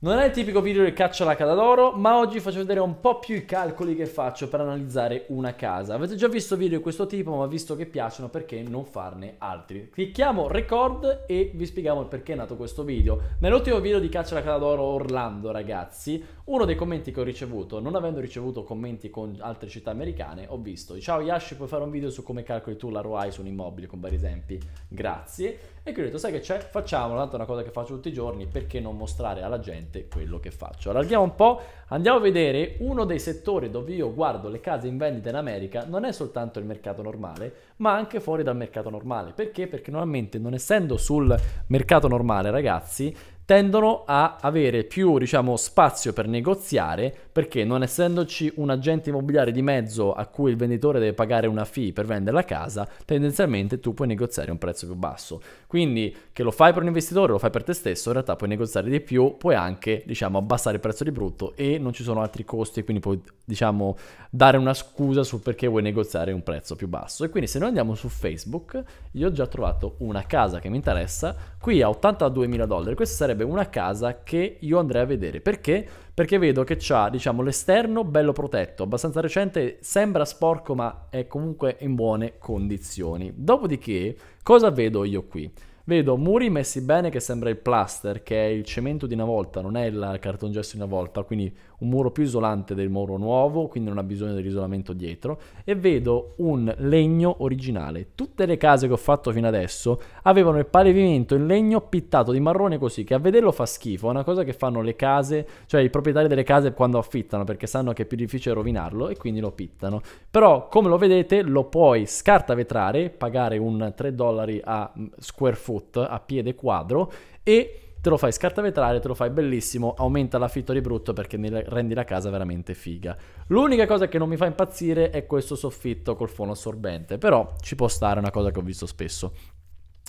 Non è il tipico video del caccia alla casa d'oro, ma oggi faccio vedere un po' più i calcoli che faccio per analizzare una casa. Avete già visto video di questo tipo, ma visto che piacciono, perché non farne altri? Clicchiamo record e vi spieghiamo il perché è nato questo video. Nell'ultimo video di caccia alla casa d'oro Orlando, ragazzi, uno dei commenti che ho ricevuto, non avendo ricevuto commenti con altre città americane, ho visto Ciao Yashi, puoi fare un video su come calcoli tu la ROI su un immobile con vari esempi? Grazie. E qui ho detto, sai che c'è? Facciamolo, tanto è una cosa che faccio tutti i giorni, perché non mostrare alla gente quello che faccio? Allarghiamo un po', andiamo a vedere uno dei settori dove io guardo le case in vendita in America, non è soltanto il mercato normale, ma anche fuori dal mercato normale. Perché? Perché normalmente non essendo sul mercato normale, ragazzi, tendono a avere più diciamo, spazio per negoziare perché non essendoci un agente immobiliare di mezzo a cui il venditore deve pagare una fee per vendere la casa, tendenzialmente tu puoi negoziare un prezzo più basso. Quindi che lo fai per un investitore, lo fai per te stesso, in realtà puoi negoziare di più, puoi anche diciamo, abbassare il prezzo di brutto e non ci sono altri costi, quindi puoi diciamo, dare una scusa sul perché vuoi negoziare un prezzo più basso. E quindi se noi andiamo su Facebook, io ho già trovato una casa che mi interessa, qui a 82 mila dollari, questa sarebbe sarebbe una casa che io andrei a vedere. Perché? Perché vedo che c'ha, diciamo, l'esterno bello protetto, abbastanza recente, sembra sporco ma è comunque in buone condizioni. Dopodiché, cosa vedo io qui? Vedo muri messi bene che sembra il plaster, che è il cemento di una volta, non è il cartongesso di una volta, quindi un muro più isolante del muro nuovo, quindi non ha bisogno dell'isolamento dietro, e vedo un legno originale. Tutte le case che ho fatto fino adesso avevano il pavimento in legno pittato di marrone così, che a vederlo fa schifo, è una cosa che fanno le case, cioè i proprietari delle case quando affittano, perché sanno che è più difficile rovinarlo e quindi lo pittano. Però, come lo vedete, lo puoi scartavetrare, pagare un 3 dollari a square foot, foot a piede quadro e te lo fai scartavetrare, te lo fai bellissimo, aumenta l'affitto di brutto perché rendi la casa veramente figa. L'unica cosa che non mi fa impazzire è questo soffitto col fono assorbente, però ci può stare, una cosa che ho visto spesso.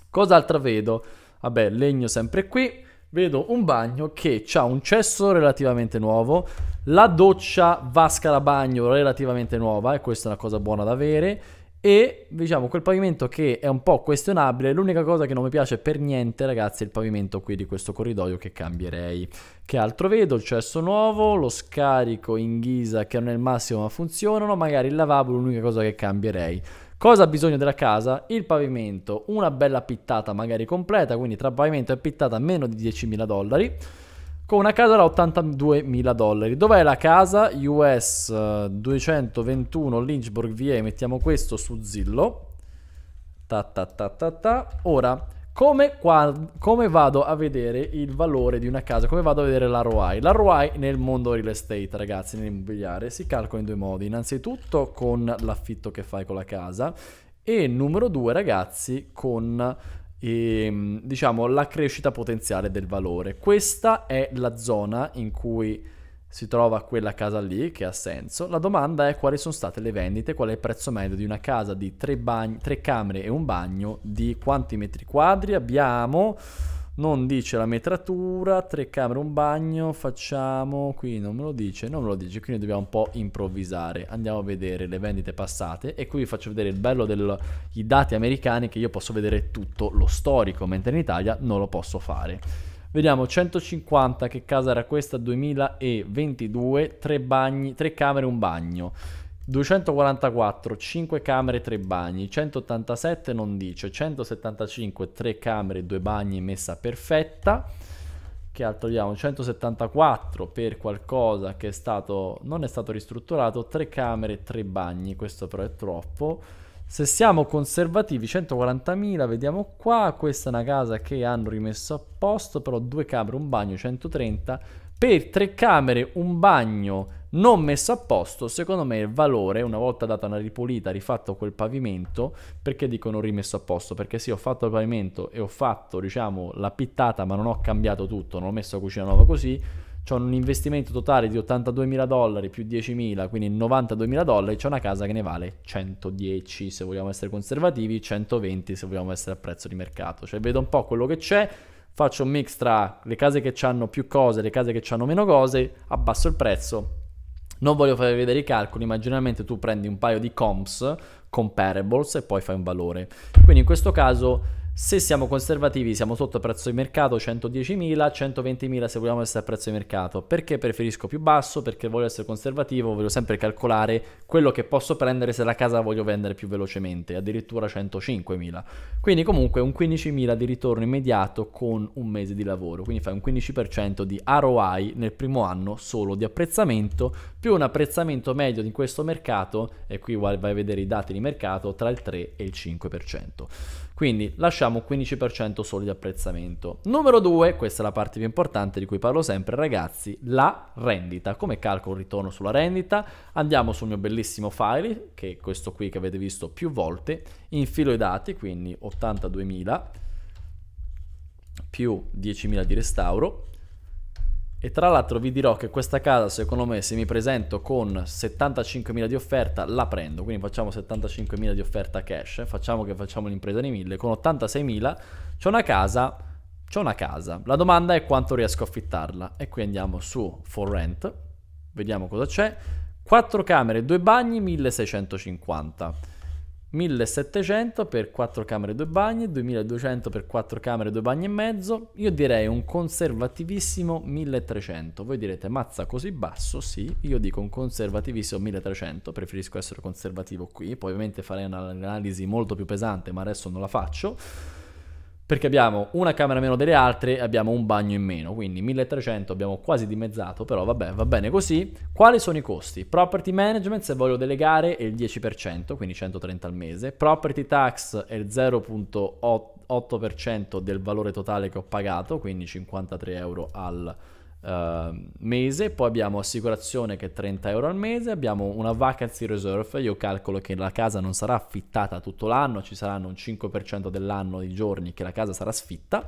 Cos'altro vedo? Vabbè, legno sempre qui. Vedo un bagno che ha un cesso relativamente nuovo, la doccia vasca da bagno relativamente nuova, e questa è una cosa buona da avere e diciamo quel pavimento che è un po' questionabile, l'unica cosa che non mi piace per niente ragazzi è il pavimento qui di questo corridoio che cambierei. Che altro vedo? Il cesso nuovo, lo scarico in ghisa che non è il massimo ma funzionano, magari il lavabo l'unica cosa che cambierei. Cosa ha bisogno della casa? Il pavimento, una bella pittata magari completa, quindi tra pavimento e pittata meno di 10.000 dollari con una casa da 82 mila dollari. Dov'è la casa? US 221 Lynchburg VA, mettiamo questo su Zillow. Ta ta ta ta ta. Ora, come, qua, come, vado a vedere il valore di una casa? Come vado a vedere la ROI? La ROI nel mondo real estate, ragazzi, nell'immobiliare, si calcola in due modi. Innanzitutto con l'affitto che fai con la casa e numero due, ragazzi, con e, ehm, diciamo la crescita potenziale del valore. Questa è la zona in cui si trova quella casa lì che ha senso. La domanda è quali sono state le vendite, qual è il prezzo medio di una casa di tre, bagni, tre camere e un bagno, di quanti metri quadri abbiamo non dice la metratura, tre camere, un bagno, facciamo, qui non me lo dice, non me lo dice, quindi dobbiamo un po' improvvisare. Andiamo a vedere le vendite passate e qui vi faccio vedere il bello dei dati americani che io posso vedere tutto lo storico, mentre in Italia non lo posso fare. Vediamo 150, che casa era questa? 2022, tre bagni, tre camere, un bagno. 244, 5 camere, 3 bagni, 187 non dice, 175, 3 camere, 2 bagni, messa perfetta. Che altro abbiamo? 174 per qualcosa che è stato, non è stato ristrutturato, 3 camere, 3 bagni, questo però è troppo. Se siamo conservativi, 140.000, vediamo qua, questa è una casa che hanno rimesso a posto, però 2 camere, un bagno, 130, per 3 camere, un bagno, non messo a posto, secondo me il valore, una volta data una ripulita, rifatto quel pavimento, perché dicono rimesso a posto? Perché sì, ho fatto il pavimento e ho fatto, diciamo, la pittata, ma non ho cambiato tutto, non ho messo la cucina nuova così, c'ho un investimento totale di 82.000 dollari più 10.000, quindi 92.000 dollari, c'è una casa che ne vale 110 se vogliamo essere conservativi, 120 se vogliamo essere a prezzo di mercato, cioè vedo un po' quello che c'è, faccio un mix tra le case che hanno più cose e le case che hanno meno cose, abbasso il prezzo non voglio fare vedere i calcoli, ma generalmente tu prendi un paio di comps, comparables, e poi fai un valore. Quindi in questo caso Se siamo conservativi siamo sotto prezzo di mercato 110.000, 120.000 se vogliamo essere a prezzo di mercato. Perché preferisco più basso? Perché voglio essere conservativo, voglio sempre calcolare quello che posso prendere se la casa voglio vendere più velocemente, addirittura 105.000. Quindi comunque un 15.000 di ritorno immediato con un mese di lavoro, quindi fai un 15% di ROI nel primo anno solo di apprezzamento, più un apprezzamento medio di questo mercato, e qui vai a vedere i dati di mercato, tra il 3 e il 5%. Quindi lasciamo 15% solo di apprezzamento. Numero 2, questa è la parte più importante di cui parlo sempre ragazzi, la rendita. Come calcolo il ritorno sulla rendita? Andiamo sul mio bellissimo file, che è questo qui che avete visto più volte, infilo i dati, quindi 82.000 più 10.000 di restauro, e tra l'altro vi dirò che questa casa, secondo me, se mi presento con 75.000 di offerta, la prendo. Quindi facciamo 75.000 di offerta cash, facciamo che facciamo l'impresa di 1000. Con 86.000 c'è una casa, c'è una casa. La domanda è quanto riesco a affittarla. E qui andiamo su for rent, vediamo cosa c'è. 4 camere, 2 bagni, 1650. 1700 per 4 camere e 2 bagni, 2200 per 4 camere e 2 bagni e mezzo, io direi un conservativissimo 1300. Voi direte, mazza così basso? Sì, io dico un conservativissimo 1300, preferisco essere conservativo qui, poi ovviamente farei un'analisi molto più pesante, ma adesso non la faccio perché abbiamo una camera meno delle altre e abbiamo un bagno in meno, quindi 1300 abbiamo quasi dimezzato, però vabbè, va bene così. Quali sono i costi? Property management se voglio delegare è il 10%, quindi 130 al mese, property tax è il 0.8% del valore totale che ho pagato, quindi 53 euro al mese uh, mese, poi abbiamo assicurazione che è 30 euro al mese, abbiamo una vacancy reserve, io calcolo che la casa non sarà affittata tutto l'anno, ci saranno un 5% dell'anno di giorni che la casa sarà sfitta,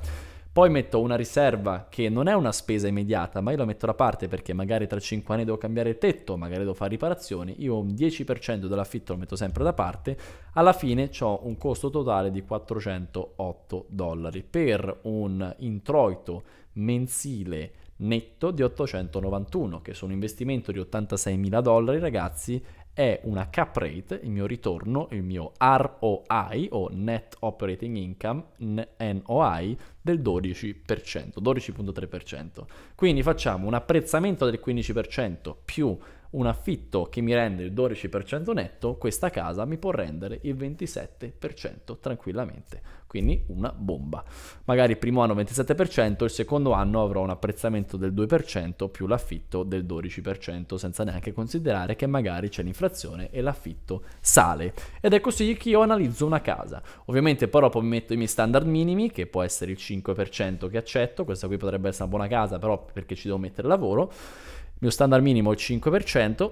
poi metto una riserva che non è una spesa immediata, ma io la metto da parte perché magari tra 5 anni devo cambiare il tetto, magari devo fare riparazioni, io un 10% dell'affitto lo metto sempre da parte, alla fine ho un costo totale di 408 dollari per un introito mensile netto di 891, che su un investimento di 86 mila dollari, ragazzi, è una cap rate, il mio ritorno, il mio ROI o Net Operating Income, NOI, del 12%, 12.3%. Quindi facciamo un apprezzamento del 15% più un affitto che mi rende il 12% netto, questa casa mi può rendere il 27% tranquillamente. Quindi una bomba. Magari il primo anno 27%, il secondo anno avrò un apprezzamento del 2% più l'affitto del 12%, senza neanche considerare che magari c'è l'inflazione e l'affitto sale. Ed è così che io analizzo una casa. Ovviamente poi dopo mi metto i miei standard minimi, che può essere il 5% che accetto, questa qui potrebbe essere una buona casa, però perché ci devo mettere lavoro mio standard minimo è il 5%,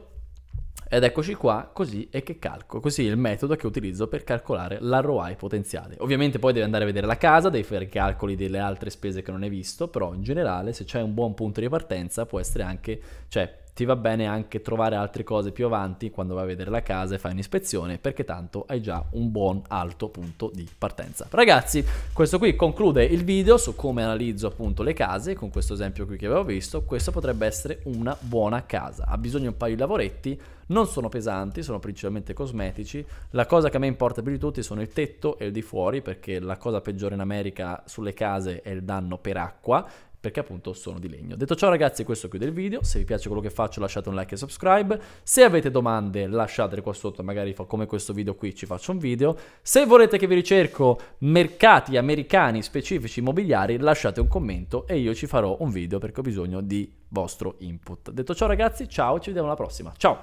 ed eccoci qua, così è che calcolo, così è il metodo che utilizzo per calcolare l'ROI potenziale. Ovviamente poi devi andare a vedere la casa, devi fare i calcoli delle altre spese che non hai visto, però in generale se c'è un buon punto di partenza può essere anche, cioè ti va bene anche trovare altre cose più avanti quando vai a vedere la casa e fai un'ispezione perché tanto hai già un buon alto punto di partenza. Ragazzi, questo qui conclude il video su come analizzo appunto le case con questo esempio qui che avevo visto. Questo potrebbe essere una buona casa. Ha bisogno di un paio di lavoretti, non sono pesanti, sono principalmente cosmetici. La cosa che a me importa più di tutti sono il tetto e il di fuori perché la cosa peggiore in America sulle case è il danno per acqua perché appunto sono di legno. Detto ciò ragazzi questo chiude il video, se vi piace quello che faccio lasciate un like e subscribe, se avete domande lasciatele qua sotto, magari come questo video qui ci faccio un video, se volete che vi ricerco mercati americani specifici immobiliari lasciate un commento e io ci farò un video perché ho bisogno di vostro input. Detto ciò ragazzi ciao ci vediamo alla prossima, ciao!